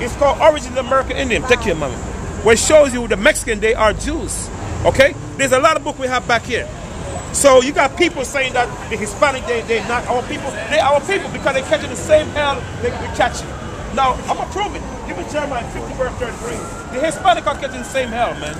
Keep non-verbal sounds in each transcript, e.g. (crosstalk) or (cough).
It's called Origins of American Indian. Take care, mommy. Where it shows you the Mexican, they are Jews. Okay? There's a lot of book we have back here. So you got people saying that the Hispanic, they, they're not our people. They our people because they're catching the same hell they we catching. Now, I'm going to prove it. Give me Jeremiah 50 verse 33. The Hispanic are catching the same hell, man.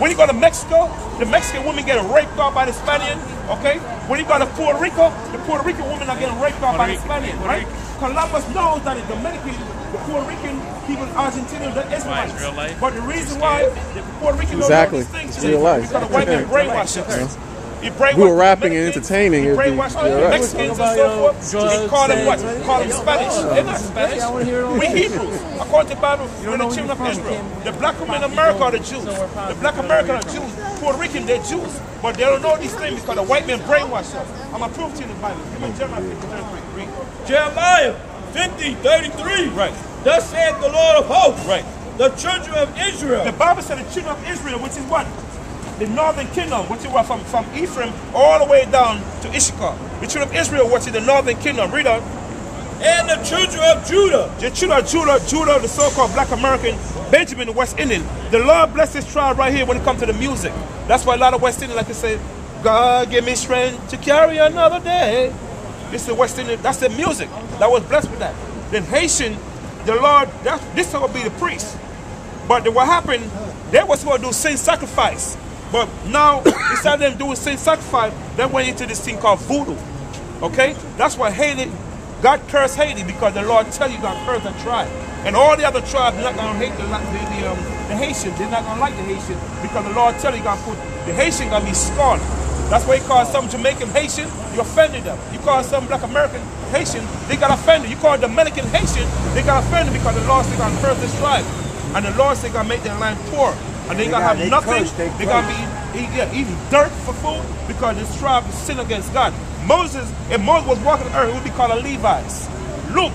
When you go to Mexico, the Mexican women get raped off by the Spaniard, okay? When you go to Puerto Rico, the Puerto Rican women are getting raped off by the Spaniard, right? Columbus knows that the Dominican, the Puerto Rican people, Argentinians, the Israelites. real life. But the reason why the Puerto Rican Exactly. don't know these things It's is real life. because the white man brainwashed us. He We were rapping and entertaining, He brainwashed the, the right. Mexicans and so forth. They call them what? Call them Spanish. They're not Spanish. We Hebrews. According to the Bible, we're the children of Israel. The black women in America are the Jews. The black Americans are Jews. Puerto Rican, they're Jews. But they don't know these things because the white men brainwash us. I'm going to prove to you in the Bible. Give me Jeremiah 50, 33. Read. Jeremiah 50, 33. Right. Thus saith the Lord of hosts. Right. The children of Israel. The Bible said the children of Israel, which is what? The northern kingdom, which is what from, from Ephraim all the way down to Issachar. The children of Israel, which is the northern kingdom. Read on. and the children of Judah. The children of Judah, Judah, the so-called black American, Benjamin, West Indian. The Lord bless this tribe right here when it comes to the music. That's why a lot of West Indian like to say, God give me strength to carry another day. This is the West Indian, that's the music. That was blessed with that. Then Haitian, the Lord, that, this is going be the priest. But the, what happened, they was supposed to do sin sacrifice. But now, (coughs) instead of them doing sin sacrifice, they went into this thing called voodoo. Okay? That's why Haiti, God cursed Haiti because the Lord tell you God curse that tribe. And all the other tribes are not going to hate the, the, the, um, the Haitians. They're not going to like the Haitians because the Lord tell you God put the Haitian going to be scorned. That's why you call some Jamaican Haitian, you offended them. You call some black American Haitian, they got offended. You call Dominican Haitian, they got offended because the Lord said God curse this tribe. And the Lord said God make their land poor. And they, They gonna have they nothing. curse, they They, gonna be eat, yeah, eating dirt for food because this tribe is sin against God. Moses, if Moses was walking the earth, he would be called a Levites. Luke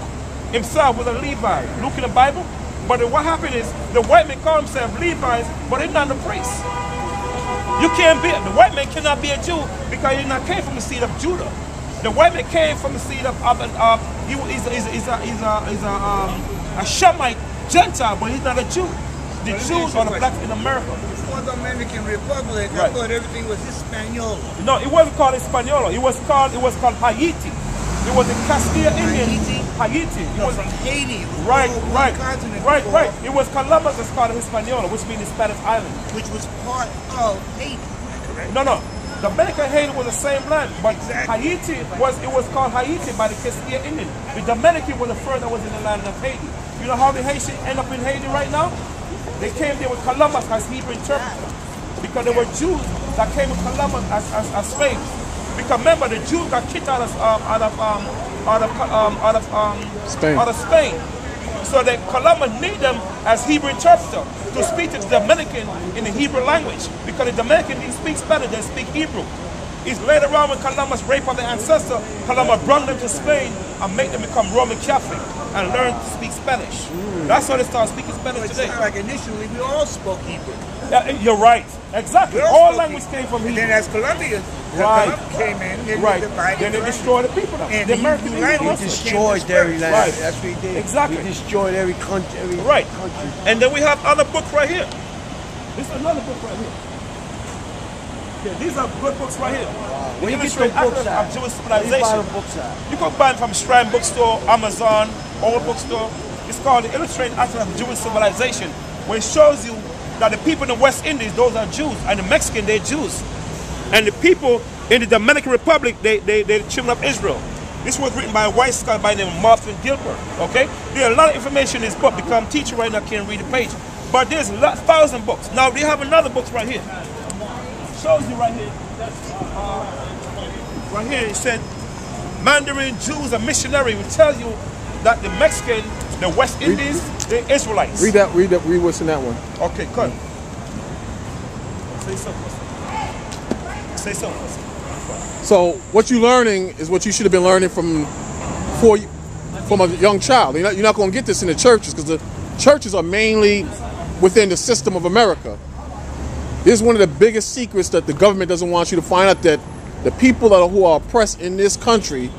himself was a Levite. Luke in the Bible. But what happened is the white men call themselves Levites, but they're not the priests. You can't be the white man cannot be a Jew because he not came from the seed of Judah. The white man came from the seed of of, of he, he's a, he's a, he's a, he's a, um, a Shemite Gentile, but he's not a Jew. The Jews are the blacks in America. For the Dominican Republic, I thought everything was Hispaniola. No, it wasn't called Hispaniola. It was called it was called Haiti. It was the Castilla Indians. Haiti? Haiti. It No, was from Haiti. was right, right, right, before, right. It was Columbus that's called Hispaniola, which means Spanish island. Which was part of Haiti. Correct. No, no. The Dominican Haiti was the same land, but Exactly. Haiti was it was called Haiti by the Castilla Indian. The Dominican was the first that was in the land of Haiti. You know how the Haitians end up in Haiti right now? They came there with Columbus as Hebrew interpreter. Because there were Jews that came with Columbus as, as, as slaves. Because remember the Jews got kicked out of um, out of um, out of um, out of um, Spain. out of Spain. So that Columbus need them as Hebrew interpreter to speak to the Dominican in the Hebrew language. Because the Dominican they speak Spanish, they speak Hebrew. It's later on when Columbus raped of the ancestor, Columbus brought them to Spain and made them become Roman Catholic and learn to speak Spanish. That's how they start speaking Spanish But it's today. like initially we all spoke Hebrew. Yeah, you're right. Exactly. We All spoke language Hebrew. came from Hebrew. And Hebrew. then as Columbia, Right. Came in, then Right. they Then they destroyed the people. And the the American Hebrew Indians destroyed destroyed every land. Right. That's what he did. Exactly. He destroyed every country. Every Right. country. And then we have other books right here. This is another book right here. Yeah, these are good books right here. Where you get Illustrate books at? of Jewish Where you civilization. books at? You can buy them from Shrine Bookstore, Amazon, Old Bookstore. It's called the Illustrated Atlas of Jewish Civilization, where it shows you that the people in the West Indies, those are Jews, and the Mexican, they're Jews. And the people in the Dominican Republic, they, they, they're the children of Israel. This was written by a white scholar by the name of Martin Gilbert, okay? There's a lot of information in this book because I'm teaching right now, can't read the page. But there's a lot, thousand books. Now, they have another book right here. Shows you right here. Right here, it said Mandarin Jews and missionary will tell you that the Mexican, the West Indies, the Israelites. Read that. Read that. Read what's in that one. Okay, good. Say something. Say something. So what you're learning is what you should have been learning from you, from a young child. You're not, you're not going to get this in the churches because the churches are mainly within the system of America. This is one of the biggest secrets that the government doesn't want you to find out that the people that are, who are oppressed in this country,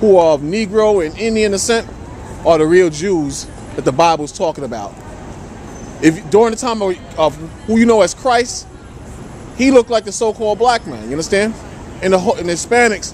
who are of Negro and Indian descent, are the real Jews that the Bible is talking about. If during the time of, of who you know as Christ, he looked like the so-called black man. You understand? And the and Hispanics,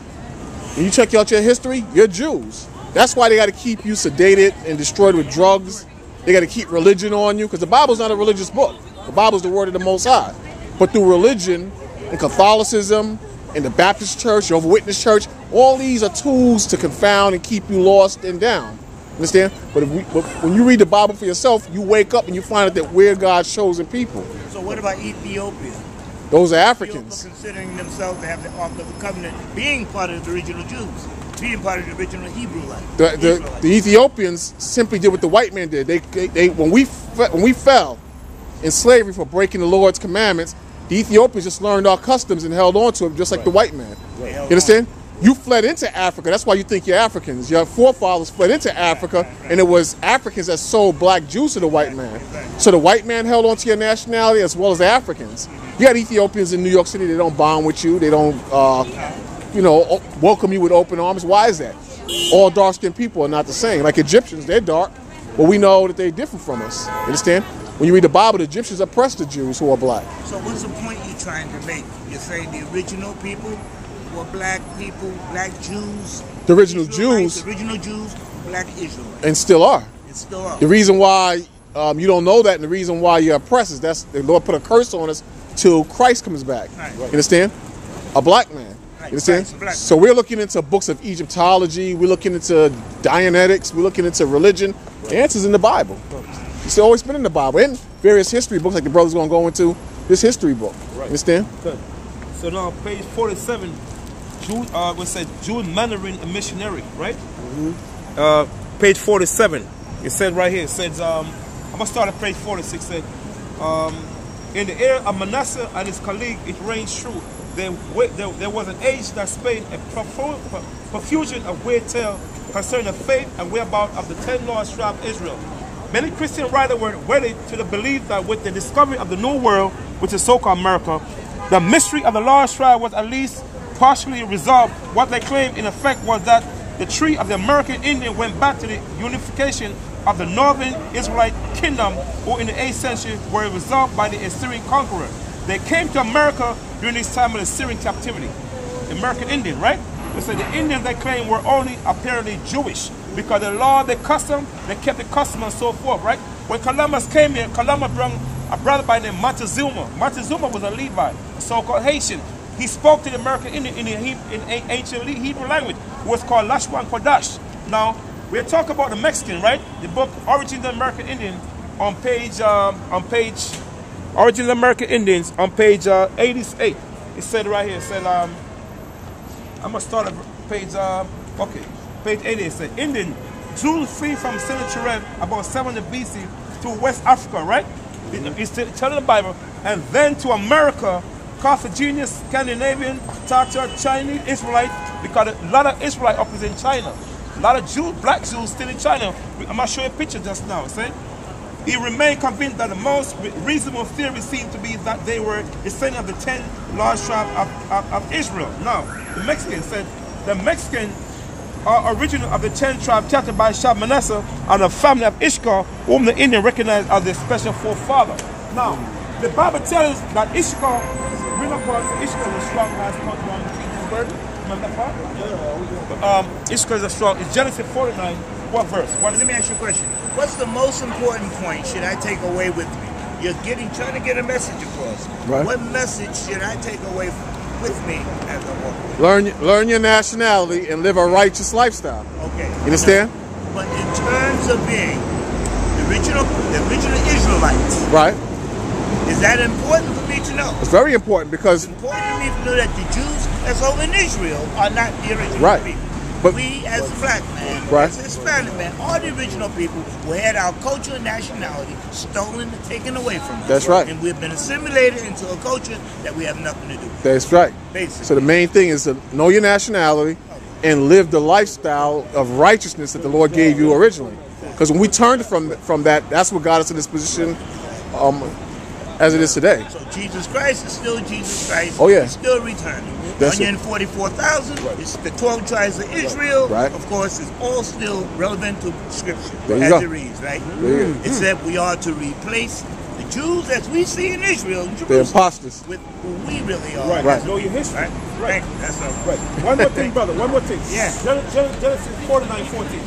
when you check out your history, you're Jews. That's why they got to keep you sedated and destroyed with drugs. They got to keep religion on you because the Bible's not a religious book. The Bible's the word of the Most High. But through religion and Catholicism and the Baptist Church, Jehovah Witness Church, all these are tools to confound and keep you lost and down. Understand? But, we, but when you read the Bible for yourself, you wake up and you find out that we're God's chosen people. So what about Ethiopia? Those are Africans. considering themselves to have the Ark of the Covenant, being part of the original Jews, being part of the original Hebrew life. The, the, the Ethiopians simply did what the white man did. They, they, they when we when we fell in slavery for breaking the Lord's commandments, the Ethiopians just learned our customs and held on to them just like the white man. They You understand? You fled into Africa. That's why you think you're Africans. Your forefathers fled into Africa, and it was Africans that sold black Jews to the white man. So the white man held on to your nationality as well as the Africans. You got Ethiopians in New York City. They don't bond with you. They don't, uh, you know, welcome you with open arms. Why is that? All dark-skinned people are not the same. Like Egyptians, they're dark, but we know that they're different from us. Understand? When you read the Bible, the Egyptians oppressed the Jews who are black. So what's the point you're trying to make? You're saying the original people were black people, black Jews. The original Israelites, Jews, the original Jews, black Israelites. and still are. It's still up. The reason why um, you don't know that, and the reason why you're oppressed is that's the Lord put a curse on us till Christ comes back. Right. You understand? A black man. Right, You understand? Christ, black So we're looking into books of Egyptology. We're looking into Dianetics. We're looking into religion. The answer's in the Bible. It's always been in the Bible and various history books, like the brother's going to go into this history book. You understand? Good. So now page 47, Jude, uh, we said Jude Mandarin, a missionary, right? Uh, page 47, it said right here, it says, um, I'm gonna start at page 46, it said, um, in the era of Manasseh and his colleague, it reigned true. There, there, there was an age that spake a profusion of weird tale concerning the fate and whereabouts of the ten lost tribes of Israel. Many Christian writers were wedded to the belief that with the discovery of the New World, which is so-called America, the mystery of the lost tribe was at least partially resolved. What they claimed, in effect, was that the tree of the American Indian went back to the unification of the northern Israelite kingdom, or in the 8th century were resolved by the Assyrian conqueror. They came to America during this time of the Assyrian captivity. The American Indian, right? They said the Indians they claim were only apparently Jewish because the law, the custom, they kept the custom and so forth, right? When Columbus came here, Columbus brought a brother by the name Montezuma. Montezuma was a Levite, a so-called Haitian. He spoke to the American Indian in, the, He- in ancient Hebrew language, what's called Lashon Kodesh. Now, we're talking about the Mexican, right? The book Origins of the American Indian on page, um, on page, Origins of the American Indians on page uh, 88. It said right here, it said, um, I'm gonna start at page uh okay, page 80. It said Indian Jews flee from Sennacherib about 700 BC to West Africa, right? It- It's telling the Bible, and then to America, Carthaginian, Scandinavian, Tatar, Chinese, Israelite, because a lot of Israelite up is in China. A lot of Jews, black Jews still in China. I'm gonna show you a picture just now. See? He remained convinced that the most reasonable theory seemed to be that they were descendants of the ten large tribes of, of, of Israel. Now, the Mexican said the Mexican are original of the ten tribes captured by Shalmaneser and the family of Issachar, whom the Indian recognized as their special forefather. Now, the Bible tells us that Issachar, remember Issachar was strong as country on the king's burden. Remember that part? Um, Issachar is a strong. It's Genesis 49. What verse? What is Let me ask you a question. What's the most important point should I take away with me? You're getting trying to get a message across. Right. What message should I take away with me as I walk? Learn, learn your nationality and live a righteous lifestyle. Okay. You understand? But in terms of being the original, the original Israelites, Right? That important for me to know? It's very important because It's important for me to know that the Jews that's over in Israel are not the original Right. people. But- we, as a black man, Right. as a Hispanic man, all the original people who had our culture and nationality stolen and taken away from us. That's right. And we've been assimilated into a culture that we have nothing to do with. that's right. Basically. So the main thing is to know your nationality and live the lifestyle of righteousness that the Lord gave you originally. Because when we turned from from that, that's what got us in this position um, as it is today. So Jesus Christ is still Jesus Christ. Oh, yeah. He's still returning. That's it. 144,000 is the 12 tribes of Israel. Right. Of course, it's all still relevant to Scripture There you as go. it reads, right? There you go. Except mm. we are to replace the Jews as we see in Israel, in They're Jerusalem, imposters. with who we really are. Right. Right. Know your history. Right. Right. Right. That's all. Right. One more thing, brother. One more thing. Yeah. Gen- Gen- Genesis 49, 14.